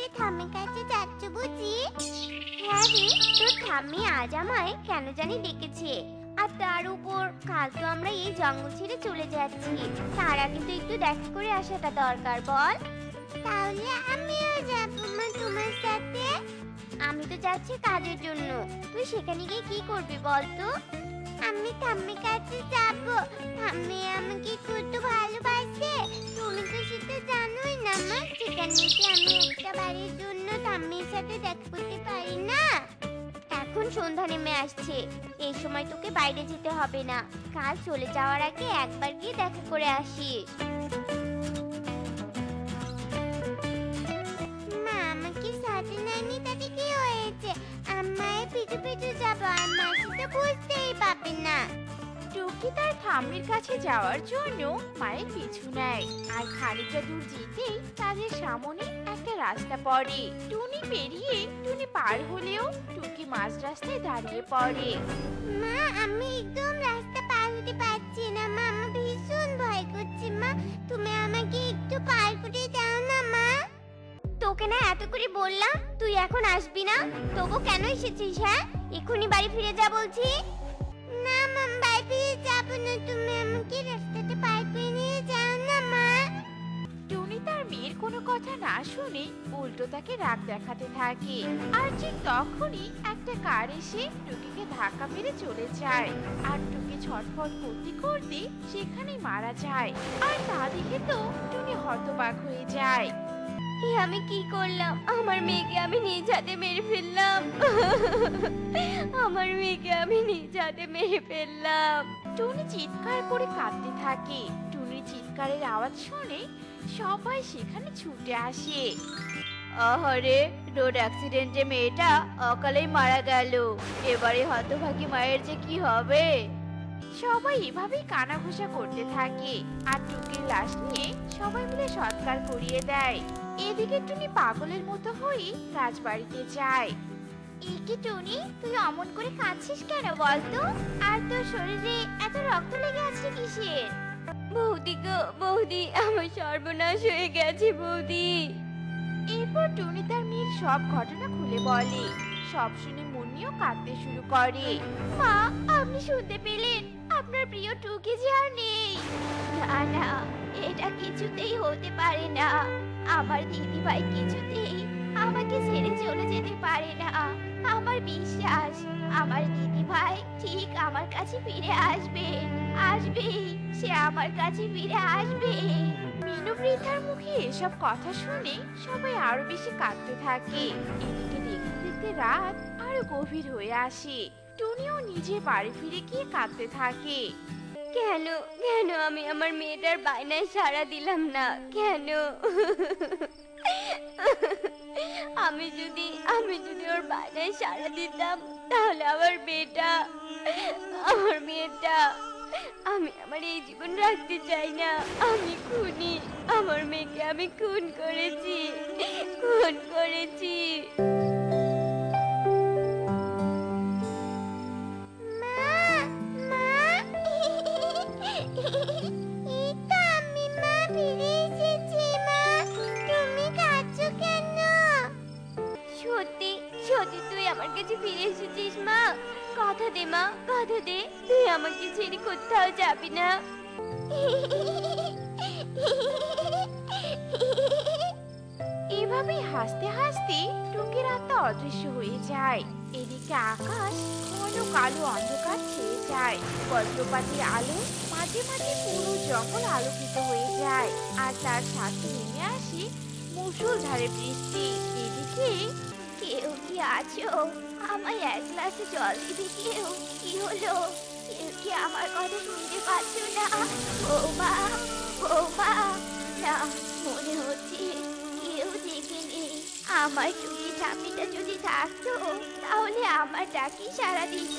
সাথে ঠাম্মির কাছে যাচ্ছ বুঝি? হ্যাঁ রে তোর ঠাম্মি আজ আমায় কেন জানি ডেকেছে। আর তার উপর কাল তো আমরা এই জঙ্গল ছেড়ে চলে যাচ্ছি। তার আগে তো একটু দেখা করে আসাটা দরকার, বল। তাহলে আমিও যাব মা তোমার সাথে। আমি তো যাচ্ছি কাজের জন্য। তুই সেখানে গিয়ে কি করবি বল তো? আমি ঠাম্মির কাছে যাব। ঠাম্মি আমাকে কত ভালোবাসে। তো জানোই না মা সেখানে আমি একটা বাড়ির জন্য ঠাম্মির সাথে দেখা করতে পারি না। এখন সন্ধ্যা নেমে আসছে, এই সময় তোকে বাইরে যেতে হবে না। কাল চলে যাওয়ার আগে একবার গিয়ে দেখা করে আসিস মা, আমাকে সাথে নেয়নি, তাতে কি হয়েছে? আমায় পিছু পিছু যাব, আর মাসি তো বুঝতেই পাবে না। টুকি তার ঠাম্মির কাছে যাওয়ার জন্য মায়ের পিছু নেয়। আর খানিকটা দূর যেতেই তাদের সামনে একটা রাস্তা পড়ে। টুনি পেরিয়ে টুনি পার হলেও টুকি মাঝ রাস্তায় দাঁড়িয়ে পড়ে। মা আমি একদম রাস্তা পার হতে পারছি না। মা আমার ভীষণ ভয় করছে। মা তুমি আমাকে একটু পার করে দাও না মা। তোকে না এত করে বললাম তুই এখন আসবি না। তবু কেন এসেছিস হ্যাঁ? এক্ষুনি বাড়ি ফিরে যা বলছি। না মা বাড়ি ফিরে তুমি আমাকে রাস্তাতে পার নিয়ে যাও না মা টুনি তার মেয়ের কোনো কথা না শুনে উল্টো তাকে রাগ দেখাতে থাকে। আর ঠিক তখনই একটা কার এসে টুকিকে ধাক্কা মেরে চলে যায়। আর টুকি ছটফট করতে করতে সেখানেই মারা যায়। আর তা দেখে তো টুনি হতবাক হয়ে যায়। এ আমি কি করলাম? আমার মেয়েকে আমি নিজ হাতে মেরে ফেললাম। আমার মেয়েকে আমি নিজ হাতে মেরে ফেললাম। টুনি চিৎকার করে কাঁদতে থাকে। টুনির চিৎকারের আওয়াজ শুনে সবাই সেখানে ছুটে আসে। আহারে, রোড অ্যাক্সিডেন্টে মেয়েটা অকালেই মারা গেল। এবারে হতভাগী মায়ের যে কি হবে? সবাই এভাবেই কানাঘুষা করতে থাকে। আর টুকির লাশ নিয়ে সবাই মিলে সৎকার করিয়ে দেয়। এদিকে টুনি পাগলের মতো হয়ে রাজবাড়িতে যায়। এই কি টুনি তুই অমন করে কাঁদছিস কেন বলতো? আর তোর শরীরে এত রক্ত লেগে আছে কিসের? বৌদি গো বৌদি আমার সর্বনাশ হয়ে গেছে বৌদি। এরপর টুনি তার মেয়ের সব ঘটনা খুলে বলে। সব শুনে মুন্নিও কাঁদতে শুরু করে। মা, আপনি শুনতে পেলেন? আপনার প্রিয় টুকি যে আর নেই। না না, এটা কিছুতেই হতে পারে না। আমার দিদিভাই কিছুতেই আমাকে ছেড়ে চলে যেতে পারে না। আমার বিশ্বাস, আমার দিদিভাই ঠিক আমার কাছে ফিরে আসবে। আসবে, সে আমার কাছে ফিরে আসবে। মিনু বৃদ্ধার মুখে এসব কথা শুনে সবাই আরও বেশি কাঁদতে থাকে। এদিকে দেখতে দেখতে রাত আরও গভীর হয়ে আসে। টুনিও নিজে বাড়ি ফিরে গিয়ে কাঁদতে থাকে। কেন কেন আমি আমার মেয়েটার বায়নায় সাড়া দিলাম না? কেন? আমি যদি আমি যদি ওর বায়নায় সাড়া দিতাম, তাহলে আমার মেয়েটা আমার মেয়েটা, আমি আমার এই জীবন রাখতে চাই না। আমি খুনি, আমার মেয়েকে আমি খুন করেছি খুন করেছি। সত্যি তুই আমার কাছে ফিরে এসেছিস, মা। কথা দে, মা, কথা দে। তুই আমাকে ছেড়ে কোথাও যাবি না। এভাবেই হাসতে হাসতে টুকির আত্মা অদৃশ্য হয়ে যায়। এদিকে আকাশ ঘন কালো অন্ধকার ছেয়ে যায়। বজ্রপাতের আলো মাঝে মাঝে পুরো জঙ্গল আলোকিত হয়ে যায়। আর তার সাথে নেমে আসে মুসুলধারে বৃষ্টি। এদিকে আছো? আমায় এক গ্লাসে জল দিবে কেউ কি হলো? কেউ কি আমার কথা শুনতে পাচ্ছ না? বৌমা বৌমা না, মনে হচ্ছে কেউ দেখে নেই আমার চুরি ঠাম্মিটা যদি থাকতো, তাহলে আমার ডাকি সারা দিত?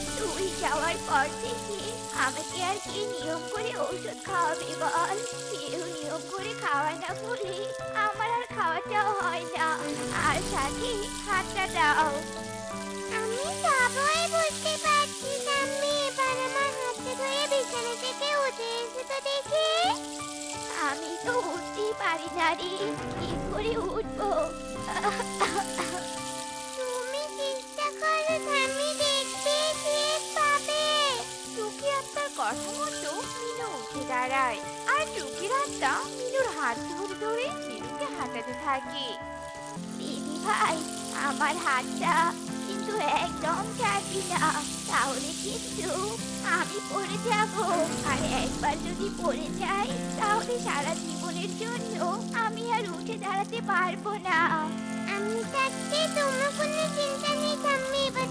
তুমি যাওয়ার পর থেকে আমাকে আর কে নিয়ম করে ঔষধ খাওয়াবে বল? কেউ নিয়ম করে খাওয়া না বলে আমার আর খাওয়াটাও হয় না। আর সাথে হাতটা দাও। আমি সবই বুঝতে পারছি আমি এবার আমার হাতটা ধুয়ে বিছানা থেকে উঠে এসে তো দেখি। আমি তো উঠতেই পারি না রে। কি করে উঠবো? তুমি চেষ্টা করো কথা মিনু উঠে দাঁড়ায় আর টুকির আত্মা মিনুর হাত ধরে ধরে মিনুকে হাঁটাতে থাকে। দিদি ভাই, আমার হাতটা কিন্তু একদম ছাড়বি না। তাহলে কিন্তু আমি পড়ে যাব। আর একবার যদি পড়ে যাই, তাহলে সারা জীবনের জন্য আমি আর উঠে দাঁড়াতে পারব না। আমি থাকতে তোমার কোনো চিন্তা নেই ঠাম্মি এবার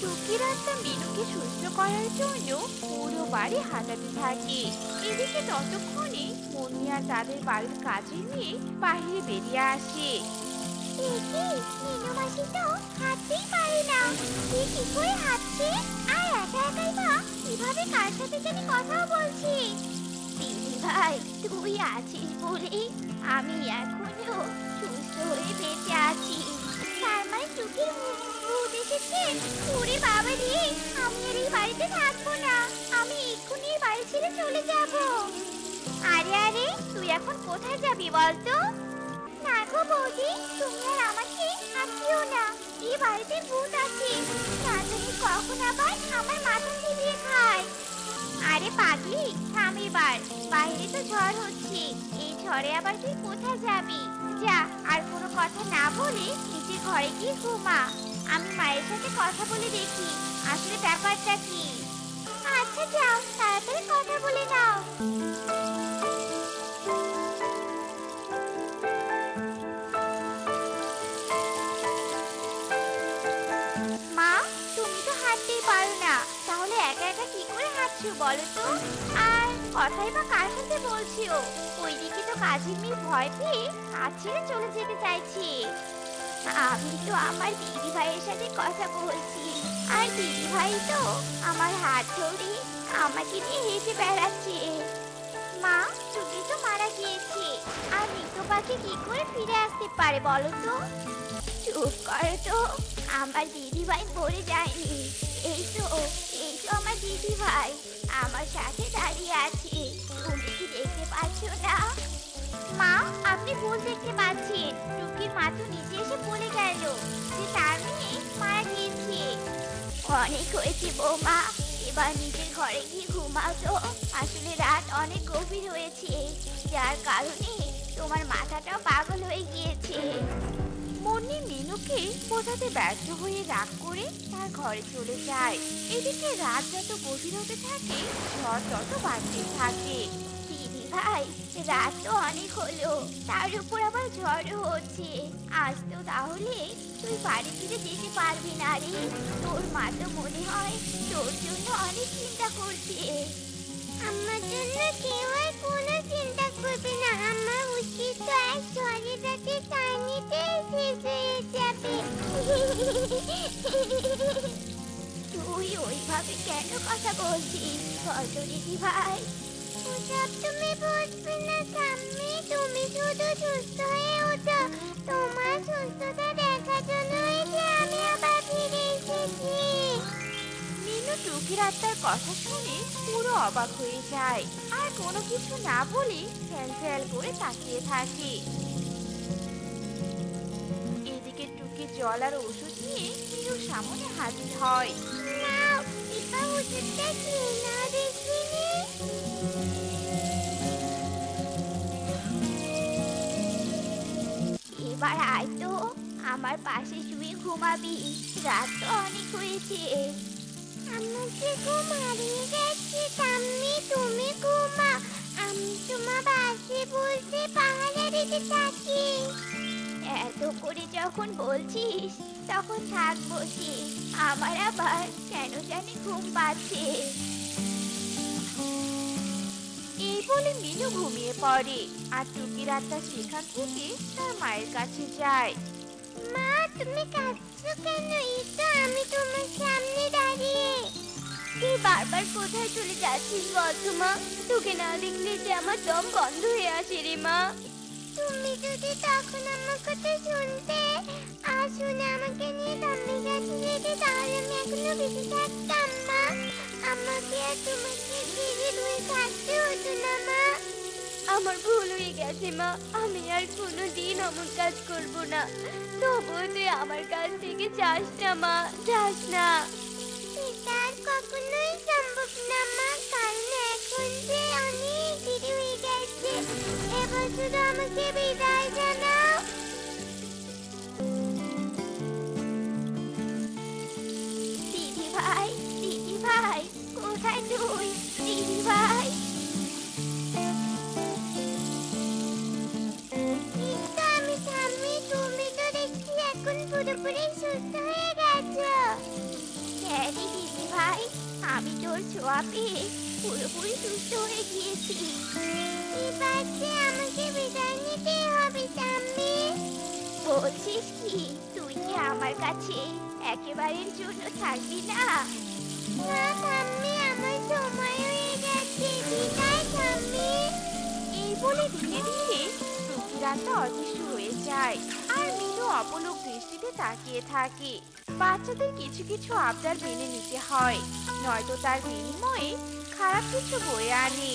টুকির আত্মা মিনুকে সুস্থ করার জন্য পুরো বাড়ি হাঁটাতে থাকে। এদিকে ততক্ষণে মনি আর তাদের বাড়ির কাজের মেয়ে বাহিরে বেরিয়ে আসে। মিনু মাসি তো হাঁটতেই পারে না। সে কি করে হাঁটছে? আর একা একাই বা কীভাবে কার সাথে জানি কথাও বলছি? ভাই তুই আছিস বলে আমি এখনও সুস্থ হয়ে বেঁচে আছি। তার মানে টুকির ভূত এসেছে? ওরে বাবা রে, আমি আর এই বাড়িতে থাকব না। আমি এক্ষুনি বাড়ি ছেড়ে চলে যাব। আরে আরে, তুই এখন কোথায় যাবি বলতো? না গো বৌদি, তুমি আর আমাকে আটকিও না। এই বাড়িতে ভূত আছে। না জানি কখন আবার আমার মাথা চিবিয়ে খায়। আরে পাগলি, থাম এবার। বাইরে তো ঝড় হচ্ছে। এই ঝড়ে আবার তুই কোথায় যাবি? যা, আর কোনো কথা না বলে নিজের ঘরে গিয়ে ঘুমা। আমি মায়ের সাথে কথা বলে দেখি। আসলে ব্যাপারটা কি? আচ্ছা যাও, তাড়াতাড়ি কথা বলে নাও। মা, তুমি তো হাঁটতেই পারো না। তাহলে একা একা কি করে হাঁটছো বলো তো? আর কথাই বা কার সাথে বলছিও ওইদিকে তো কাজের ভয় পেয়ে কাজ ছেড়ে চলে যেতে চাইছে। আমি তো আমার দিদি ভাইয়ের সাথে কথা বলছি। আর দিদি ভাই তো আমার হাত ধরে আমাকে নিয়ে হেসে বেড়াচ্ছে। মা, তুমি তো মারা গিয়েছে। আর মৃত পাখি কি করে ফিরে আসতে পারে বলো তো? চুপ করো তো, আমার দিদি ভাই পড়ে যায়নি। এই তো এই তো আমার দিদি ভাই আমার সাথে দাঁড়িয়ে আছে। তুমি কি দেখতে পাচ্ছ না? মা, আপনি ভুল দেখতে পাচ্ছেন। টুকির মা তো নিচে এসে বলে গেল। যে তার মেয়ে মারা গিয়েছে। অনেক হয়েছে বৌমা। এবার নিজের ঘরে গিয়ে ঘুমাও আসলে রাত অনেক গভীর হয়েছে। যার কারণে তোমার মাথাটাও পাগল হয়ে গিয়েছে। মনি মিনুকে বোঝাতে ব্যর্থ হয়ে রাগ করে তার ঘরে চলে যায়। এদিকে রাত যত গভীর হতে থাকে, ঝড় তত বাড়তে থাকে। ভাই রাত তো অনেক হলো। তার উপর আবার ঝড়ও হচ্ছে। আজ তো তাহলে তুই বাড়ি ফিরে যেতে পারবি না রে। তোর মা তো মনে হয় তোর জন্য অনেক চিন্তা করছে। আমার জন্য কেউ আর কোনো চিন্তা করবে না। আমার উচিত তো এক ঝড়ে যাতে টানিতে শেষ হয়ে যাবে। তুই ওইভাবে কেন কথা বলছিস? বলো দিদি ভাই। ওসব তুমি না সামনে। তুমি শুধু সুস্থ হয়ে ওঠো। তোমার সুস্থতা দেখার জন্যই যে আমি আবার ফিরে এসেছি। মিনু টুকির আত্মার কথা শুনে পুরো অবাক হয়ে যায়। আর কোনো কিছু না বলে ফ্যাল ফ্যাল করে তাকিয়ে থাকে। এদিকে টুকি জল আর ওষুধ নিয়ে মিনুর সামনে হাজির হয়। নাও এবার ওষুধটা খেয়ে নাও দেখিনি। এবার আয় তো আমার পাশে শুয়ে ঘুমাবি। রাত তো অনেক হয়েছে। আমাকে ঘুম হারিয়ে গেছে তাম্মি তুমি ঘুমা। আমি তোমার পাশে বলতে পাহারা দিতে থাকি। এত করে যখন বলছিস তখন থাক বসে। আমার আবার কেন জানি ঘুম পাচ্ছে। বলে মিনু ঘুমিয়ে পড়ে আর টুকির আত্মা সেখান থেকে তার মায়ের কাছে যায়। মা তুমি কাঁদছো কেন? এই তো আমি তোমার সামনে বারবার কোথায় চলে যাচ্ছিস বলতো মা? তোকে না দেখলে যে আমার দম বন্ধ হয়ে আসে রে মা। তুমি যদি তখন আমার কথা শুনতে আর শুনে আমাকে নিয়ে ঠাম্মির কাছে যেতে তাহলে আমি এখনও বেঁচে থাকতাম মা। আমাকে আর তোমাকে আমার ভুল হয়ে গেছে, মা। আমি আর কোনো দিন অমন কাজ করব না। তবুও তুই আমার কাছ থেকে যাস না, মা। যাস না। কখনোই সম্ভব না, মা। কারণ এখন যে অনেক দেরি হয়ে গেছে শুধু আমাকে বিদায় জানাও। এখন পুরোপুরি সুস্থ ভাই আমি তোর ছোঁয়া পেয়ে পুরোপুরি সুস্থ হয়ে গিয়েছি এবার আমাকে বিদায় নিতে হবে ঠাম্মি বলছিস কি তুই কি আমার কাছে একেবারের জন্য থাকবি না না আমার সময় হয়ে এই বলে ধীরে ধীরে টুকিরাটা অদৃশ্য হয়ে যায়। অপলক দৃষ্টিতে তাকিয়ে থাকে। বাচ্চাদের কিছু কিছু আবদার মেনে নিতে হয়। নয়তো তার বিনিময়ে খারাপ কিছু বয়ে আনে।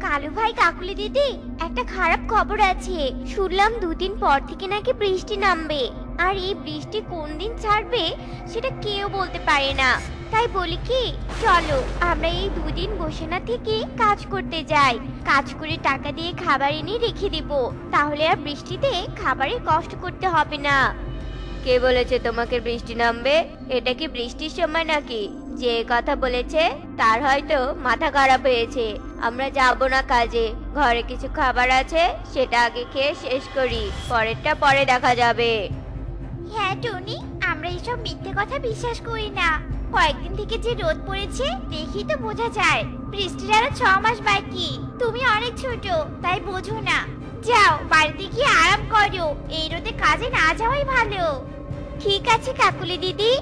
কালু ভাই, কাকুলি দিদি, একটা খারাপ খবর আছে। শুনলাম দুদিন পর থেকে নাকি বৃষ্টি নামবে। আর এই বৃষ্টি কোন দিন ছাড়বে, সেটা কেউ বলতে পারে না। তাই বলি কি চলো আমরা এই দুদিন বসে না থেকে কাজ করতে যাই। কাজ করে টাকা দিয়ে খাবার এনে রেখে দেব। তাহলে আর বৃষ্টিতে খাবারের কষ্ট করতে হবে না। কে বলেছে তোমাকে বৃষ্টি নামবে? এটা কি বৃষ্টির সময় নাকি? যে কথা বলেছে তার হয়তো মাথা খারাপ হয়েছে। আমরা যাব না কাজে। ঘরে কিছু খাবার আছে সেটা আগে খেয়ে শেষ করি। পরেরটা পরে দেখা যাবে। হ্যাঁ টনি আমরা এসব মিথ্যে কথা বিশ্বাস করি না। কয়েকদিন থেকে যে রোদ পড়েছে দেখি তো বোঝা যায়। বৃষ্টির আরও ছ মাস বাকি। তুমি অনেক ছোট, তাই বোঝো না। যাও, বাড়িতে গিয়ে আরাম করো। এই রোদে কাজে না যাওয়াই ভালো। ঠিক আছে, কাকুলি দিদি।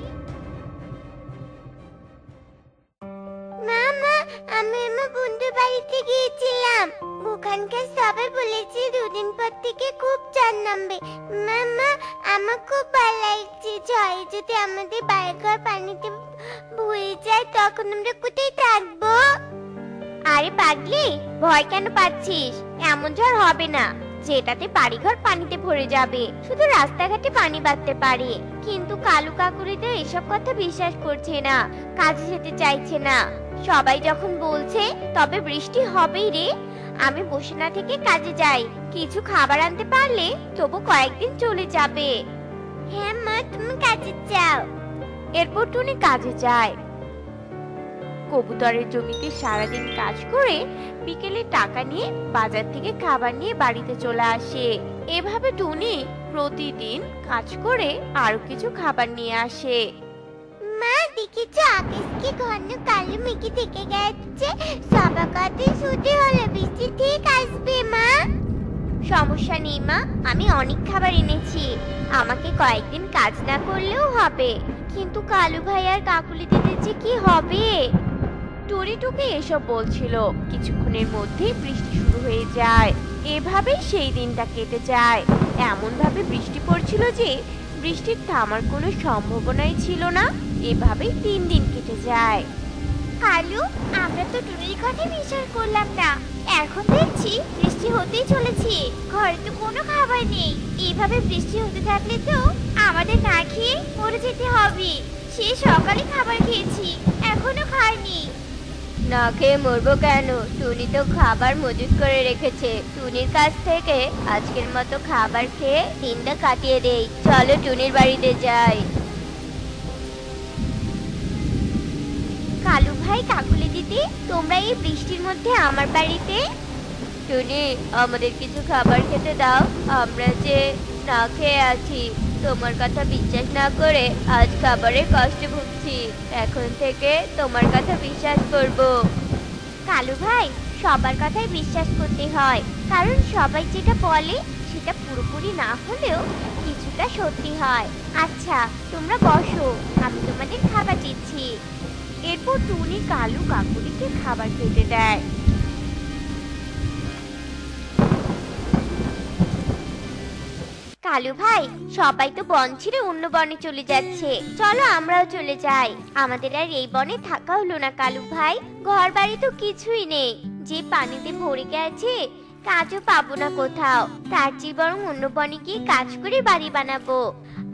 মামা, আমি আমার বন্ধু বাড়িতে গিয়েছিলাম। ওখানকার সবাই বলেছে দুদিন পর থেকে খুব চার নামবে। মামা, আমার খুব ভালো লাগছে। যদি আমাদের বাড়িঘর পানিতে ভুয়ে যায়, তখন আমরা কোথায় থাকব? আরে পাগলি, ভয় কেন পাচ্ছিস? এমন ঝড় হবে না। যেটাতে বাড়িঘর পানিতে ভরে যাবে। শুধু রাস্তাঘাটে পানি বাঁধতে পারে। কিন্তু কালু কাকুরিতে এসব কথা বিশ্বাস করছে না, কাজে যেতে চাইছে না। সবাই যখন বলছে, তবে বৃষ্টি হবেই রে। আমি বসে না থেকে কাজে যাই। কিছু খাবার আনতে পারলে তবু কয়েকদিন চলে যাবে। হ্যাঁ মা তুমি কাজে যাও। এরপর টুনি কাজে যায়। কবুতরের জমিতে সারাদিন কাজ করে বিকেলে টাকা নিয়ে বাজার থেকে খাবার নিয়ে বাড়িতে চলে আসে। এভাবে টুনি প্রতিদিন কাজ করে আরও কিছু খাবার নিয়ে আসে। মা, দেখেছ আকাশ কি ঘন কালো মেঘে থেকে গেছে? সবা কাতে ছুটি হলো বৃষ্টি ঠিক আসবে মা। সমস্যা নেই, মা। আমি অনেক খাবার এনেছি। আমাকে কয়েকদিন কাজ না করলেও হবে। কিন্তু কালু ভাই আর কাকুলি দিদির যে কি হবে? টুনি টুকে এসব বলছিল। কিছুক্ষণের মধ্যেই বৃষ্টি শুরু হয়ে যায়। এভাবেই সেই দিনটা কেটে যায়। এমন ভাবে বৃষ্টি পড়ছিল যে, বৃষ্টির থামার কোনো সম্ভাবনাই ছিল না। এভাবেই তিন দিন কেটে যায়। কালু, আমরা তো টুরির কথা বিশ্বাস করলাম না। এখন দেখছি বৃষ্টি হতেই চলেছে। ঘরে তো কোনো খাবার নেই। এইভাবে বৃষ্টি হতে থাকলে তো আমাদের না খেয়ে মরে যেতে হবে। সে সকালে খাবার খেয়েছি, এখনও খাইনি। না খেয়ে মরবো কেন? টুনি তো খাবার মজুত করে রেখেছে। টুনির কাছ থেকে আজকের মতো খাবার খেয়ে দিনটা কাটিয়ে দেই। চলো টুনির বাড়িতে যাই। ভাই কাকুলি দিদি তোমরা এই বৃষ্টির মধ্যে আমার বাড়িতে? টুনি আমাদের কিছু খাবার খেতে দাও। আমরা যে না খেয়ে আছি তোমার কথা বিশ্বাস না করে আজ খাবারের কষ্ট ভুগছি। এখন থেকে তোমার কথা বিশ্বাস করব। কালু ভাই সবার কথাই বিশ্বাস করতে হয়। কারণ সবাই যেটা বলে সেটা পুরোপুরি না হলেও কিছুটা সত্যি হয়। আচ্ছা তোমরা বসো আমি তোমাদের খাবার দিচ্ছি। এরপর টুনি কালু কাকুলিকে খাবার খেতে দেয়। কালু ভাই, সবাই তো বন ছেড়ে অন্য বনে চলে যাচ্ছে। চলো আমরাও চলে যাই। আমাদের আর এই বনে থাকা হলো না কালু ভাই। ঘর বাড়ি তো কিছুই নেই। যে পানিতে ভরে গেছে, কাজও পাবো না কোথাও। তার চেয়ে বরং অন্য বনে গিয়ে কাজ করে বাড়ি বানাবো।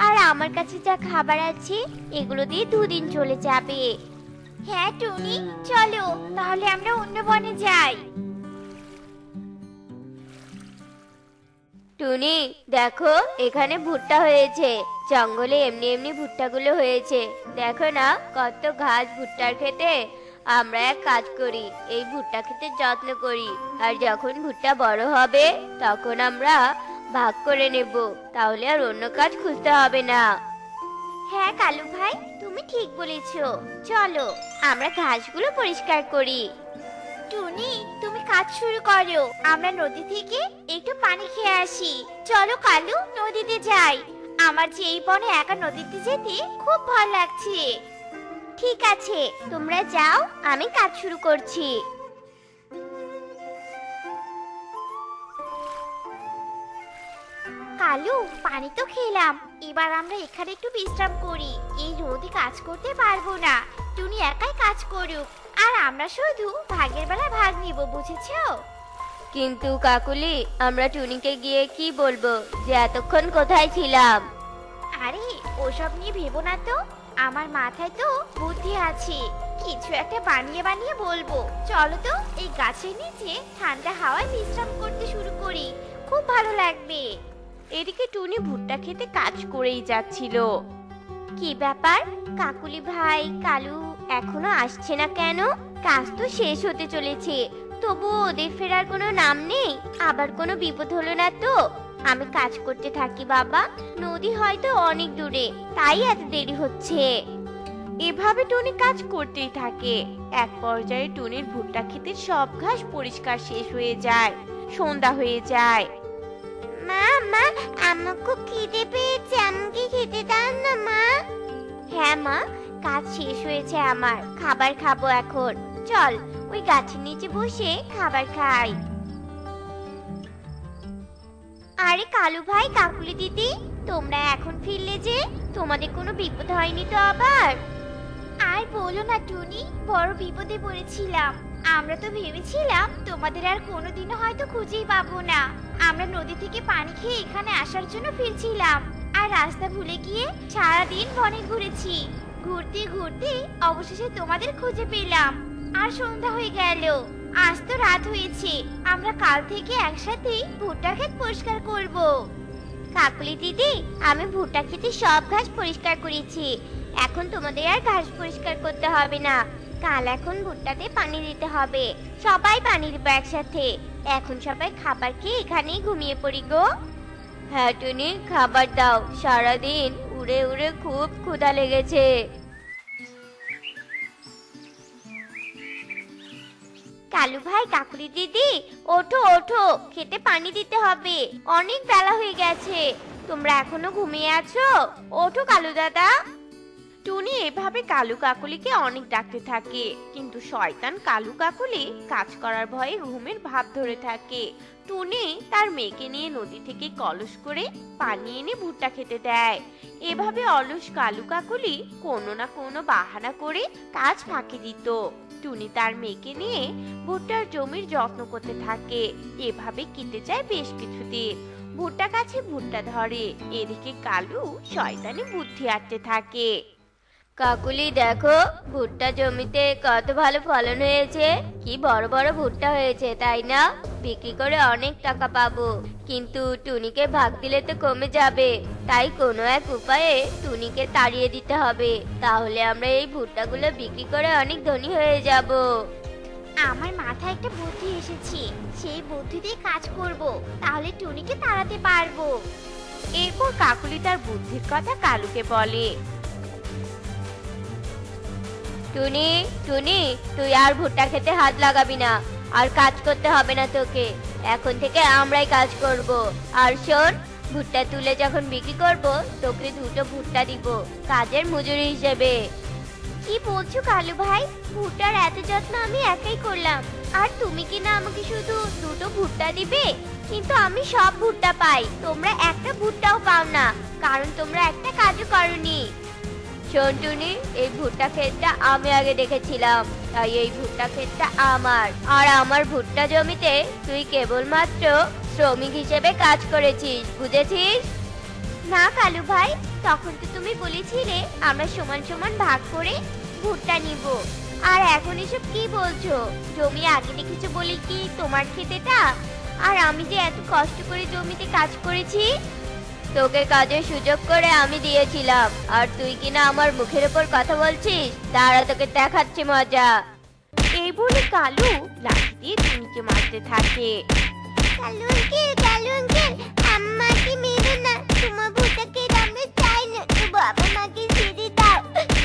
আর আমার কাছে যা খাবার আছে, এগুলো দিয়ে দুদিন চলে যাবে। হ্যাঁ টুনি চলো তাহলে আমরা অন্য বনে যাই। টুনি দেখো এখানে ভুট্টা হয়েছে। জঙ্গলে এমনি এমনি ভুট্টাগুলো হয়েছে। দেখো না কত ঘাস ভুট্টার খেতে। আমরা এক কাজ করি এই ভুট্টা খেতে যত্ন করি। আর যখন ভুট্টা বড় হবে তখন আমরা ভাগ করে নেব। তাহলে আর অন্য কাজ খুঁজতে হবে না। হ্যাঁ কালু ভাই তুমি ঠিক বলেছ। চলো, আমরা ঘাসগুলো পরিষ্কার করি। টুনি, তুমি কাজ শুরু করো। আমরা নদী থেকে একটু পানি খেয়ে আসি। চলো কালু, নদীতে যাই। আমার যে এই বনে একা নদীতে যেতে খুব ভালো লাগছে। ঠিক আছে, তোমরা যাও, আমি কাজ শুরু করছি। কালু, পানি তো খেলাম। এবার আমরা এখানে একটু বিশ্রাম করি। এই রোদে কাজ করতে পারব না। টুনি একাই কাজ করুক। আর আমরা শুধু ভাগের বেলা ভাগ নিব বুঝেছ? কিন্তু কাকুলি আমরা টুনিকে গিয়ে কি বলব যে এতক্ষণ কোথায় ছিলাম? আরে ওসব নিয়ে ভেবো না তো। আমার মাথায় তো বুদ্ধি আছে। কিছু একটা বানিয়ে বানিয়ে বলব। চলো তো এই গাছের নিচে ঠান্ডা হাওয়ায় বিশ্রাম করতে শুরু করি। খুব ভালো লাগবে। এদিকে টুনি ভুট্টা খেতে কাজ করেই যাচ্ছিল। কি ব্যাপার? কাকুলি ভাই, কালু এখনও আসছে না কেন? কাজ তো শেষ হতে চলেছে। তবু ওদের ফেরার কোনো নাম নেই? আবার কোনো বিপদ হলো না তো? আমি কাজ করতে থাকি, বাবা। নদী হয়তো অনেক দূরে, তাই এত দেরি হচ্ছে। এভাবে টুনি কাজ করতেই থাকে। এক পর্যায়ে টুনির ভুট্টা খেতে সব ঘাস পরিষ্কার শেষ হয়ে যায়, সন্ধ্যা হয়ে যায়। মা মা খুব খিদে পেয়েছে, আমাকে খেতে দাও না, মা। হ্যাঁ মা, কাজ শেষ হয়েছে আমার, খাবার খাব এখন। চল, ওই গাছের নিচে বসে খাবার খাই। আরে কালু ভাই, কাকুলি দিদি, তোমরা এখন ফিরলে যে, তোমাদের কোনো বিপদ হয়নি তো আবার? আর বলো না, টুনি, বড় বিপদে পড়েছিলাম। আমরা তো ভেবেছিলাম তোমাদের আর কোনোদিনও হয়তো খুঁজেই পাবো না। আমরা নদী থেকে পানি খেয়ে এখানে আসার জন্য ফিরছিলাম। আর রাস্তা ভুলে গিয়ে সারা দিন বনে ঘুরেছি। ঘুরতে ঘুরতে অবশেষে তোমাদের খুঁজে পেলাম। আর সন্ধ্যা হয়ে গেল। আজ তো রাত হয়েছে। আমরা কাল থেকে একসাথেই ভুট্টা ক্ষেত পরিষ্কার করব। কাকুলি দিদি, আমি ভুট্টা খেতে সব ঘাস পরিষ্কার করেছি। এখন তোমাদের আর ঘাস পরিষ্কার করতে হবে না। কাল এখন ভুট্টাতে পানি দিতে হবে। সবাই পানি দিবে একসাথে এখন সবাই খাবার খেয়ে এখানেই ঘুমিয়ে পড়ি গো। হ্যাঁ টুনি, খাবার দাও। সারাদিন উড়ে উড়ে খুব ক্ষুধা লেগেছে। কালু ভাই কাকুরি দিদি, ওঠো ওঠো। খেতে পানি দিতে হবে। অনেক বেলা হয়ে গেছে। তোমরা এখনও ঘুমিয়ে আছো? ওঠো কালু দাদা। টুনি এভাবে কালু কাকুলিকে অনেক ডাকতে থাকে। কিন্তু শয়তান কালু কাকুলি কাজ করার ভয়ে ঘুমের ভাব ধরে থাকে। টুনি তার মেয়েকে নিয়ে নদী থেকে কলস করে পানি এনে ভুট্টা খেতে দেয়। এভাবে অলস কালু কাকুলি কোনো না কোনো বাহানা করে কাজ ফাঁকি দিত। টুনি তার মেয়েকে নিয়ে ভুট্টার জমির যত্ন করতে থাকে। এভাবে কেটে যায় বেশ কিছুদিন। ভুট্টা গাছে ভুট্টা ধরে। এদিকে কালু শয়তানি বুদ্ধি আটতে থাকে। কাকুলি দেখো ভুট্টা জমিতে কত ভালো ফলন হয়েছে। কি বড় বড় ভুট্টা হয়েছে তাই না? বিক্রি করে অনেক টাকা পাবো। কিন্তু টুনিকে ভাগ দিলে তো কমে যাবে। তাই কোনো এক উপায়ে টুনিকে তাড়িয়ে দিতে হবে। তাহলে আমরা এই ভুট্টাগুলো বিক্রি করে অনেক ধনী হয়ে যাব। আমার মাথায় একটা বুদ্ধি এসেছে। সেই বুদ্ধি দিয়ে কাজ করব। তাহলে টুনিকে তাড়াতে পারব। এরপর কাকুলি তার বুদ্ধির কথা কালুকে বলে। টুনি টুনি, তুই আর ভুট্টা খেতে হাত লাগাবি না। আর কাজ করতে হবে না তোকে। এখন থেকে আমরাই কাজ করব। আর শোন, ভুট্টা তুলে যখন বিক্রি করব, তোকে দুটো ভুট্টা দিব, কাজের মজুরি হিসেবে। কি বলছো কালু ভাই? ভুট্টার এত যত্ন আমি একাই করলাম। আর তুমি কি না আমাকে শুধু দুটো ভুট্টা দিবে? কিন্তু আমি সব ভুট্টা পাই। তোমরা একটা ভুট্টাও পাও না। কারণ তোমরা একটা কাজও করনি। শোনটুনি এই ভুট্টা ক্ষেতটা আমি আগে দেখেছিলাম। তাই এই ভুট্টা ক্ষেতটা আমার। আর আমার ভুট্টা জমিতে তুই কেবলমাত্র শ্রমিক হিসেবে কাজ করেছিস, বুঝেছিস? না কালু ভাই, তখন তো তুমি বলেছিলে আমরা সমান সমান ভাগ করে ভুট্টা নিব। আর এখন এসব কি বলছো? জমি আগে দেখেছ বলি কি তোমার খেতেটা আর আমি যে এত কষ্ট করে জমিতে কাজ করেছি তোকে কাজের সুযোগ করে আমি দিয়েছিলাম। আর তুই কিনা আমার মুখের উপর কথা বলছিস? দাঁড়া, তোকে দেখাচ্ছি মজা। এই বলে কালু লাঠি দিয়ে মারতে থাকে। না। তোমার চাই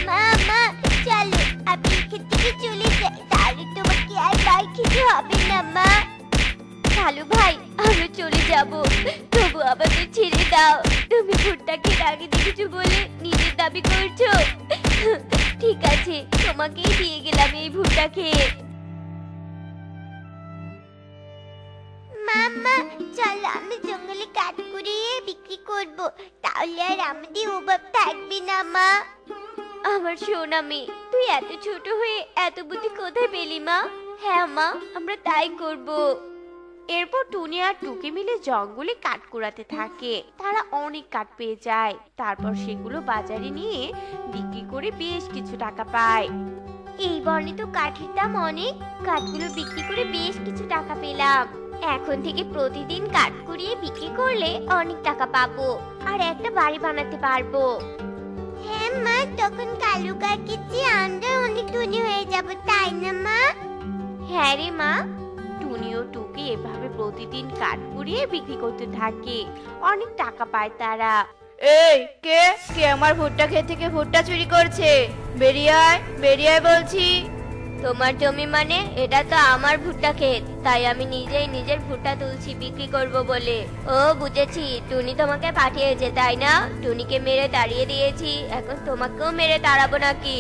মা মা আপনি চলে আর হবে না, মা। কালু ভাই আমি চলে যাব। তবু আমাদের ছেড়ে দাও। তুমি ভুট্টাকে আগে দেখেছ বলে নিজের দাবি করছ? ঠিক আছে তোমাকেই দিয়ে গেলাম এই ভুট্টা খেয়ে মামা চলো আমি জঙ্গলে কাঠ কুড়িয়ে বিক্রি করব। তাহলে আর আমাদের অভাব থাকবে না মা। আমার সোনা মেয়ে তুই এত ছোট হয়ে এত বুদ্ধি কোথায় পেলি মা? হ্যাঁ মা আমরা তাই করব। এরপর টুনি আর টুকি মিলে জঙ্গলে কাঠ কুড়াতে থাকে। তারা অনেক কাঠ পেয়ে যায়। তারপর সেগুলো বাজারে নিয়ে বিক্রি করে বেশ কিছু টাকা পায়। এই বর্ণে তো কাঠের দাম অনেক। কাঠগুলো বিক্রি করে বেশ কিছু টাকা পেলাম। এখন থেকে প্রতিদিন কাঠ কুড়িয়ে বিক্রি করলে অনেক টাকা পাবো আর একটা বাড়ি বানাতে পারব। হ্যাঁ মা তখন কালু চেয়ে আমরা অনেক ধনী হয়ে যাব তাই না মা? হ্যাঁ রে মা। টুনি ও টুকি এভাবে প্রতিদিন কাঠ পুড়িয়ে বিক্রি করতে থাকে। অনেক টাকা পায় তারা। এই কে? কে আমার ভুট্টা ক্ষেত থেকে ভুট্টা চুরি করছে? বেরিয়ে আয় বেরিয়ে আয় বলছি। তোমার জমি মানে? এটা তো আমার ভুট্টা ক্ষেত। তাই আমি নিজেই নিজের ভুট্টা তুলছি বিক্রি করব বলে। ও বুঝেছি। টুনি তোমাকে পাঠিয়েছে তাই না? টুনিকে মেরে তাড়িয়ে দিয়েছি। এখন তোমাকেও মেরে তাড়াবো নাকি?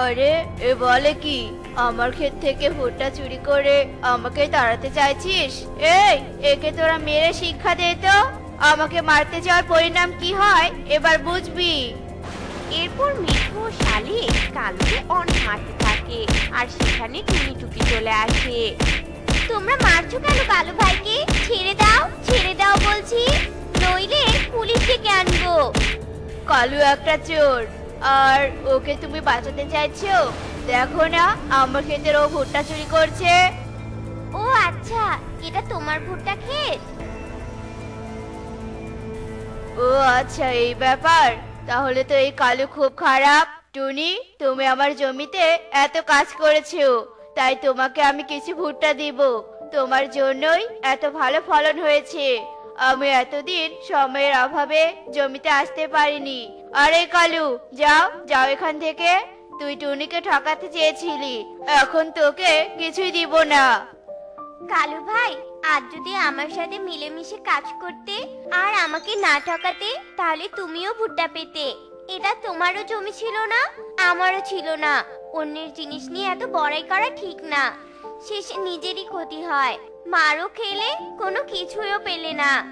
আরে এ বলে কি? আমার ক্ষেত থেকে ভুট্টা চুরি করে আমাকে তাড়াতে চাইছিস? এই একে তোরা মেরে শিক্ষা দে তো। আমাকে মারতে যাওয়ার পরিণাম কি হয়? এবার বুঝবি। এরপর মিঠু ও শালি কালুকে অনেক মারতে থাকে আর সেখানে টুনি টুকি চলে আসে। তোমরা মারছো কেন কালু ভাইকে? ছেড়ে দাও ছেড়ে দাও বলছি। নইলে পুলিশকে আনব কালু একটা চোর। আর ওকে তুমি বাঁচাতে চাইছো? দেখো না আমার ক্ষেতের ও ভুট্টা চুরি করছে। ও আচ্ছা এটা তোমার ভুট্টা ক্ষেত? ও আচ্ছা এই ব্যাপার। তাহলে তো এই কালু খুব খারাপ। টুনি তুমি আমার জমিতে এত কাজ করেছ তাই তোমাকে আমি কিছু ভুট্টা দিব। তোমার জন্যই এত ভালো ফলন হয়েছে। আমি এতদিন সময়ের অভাবে জমিতে আসতে পারিনি। আরে কালু, যাও যাও এখান থেকে। তুই টুনিকে ঠকাতে চেয়েছিলি। এখন তোকে কিছুই দিব না। কালু ভাই, আজ যদি আমার সাথে মিলেমিশে কাজ করতে আর আমাকে না ঠকাতে, তাহলে তুমিও ভুট্টা পেতে। এটা তোমারও জমি ছিল না, আমারও ছিল না। অন্যের জিনিস নিয়ে এত বড়াই করা ঠিক না। শেষে নিজেরই ক্ষতি হয়। মারও খেলে কোনো কিছুইও পেলে না।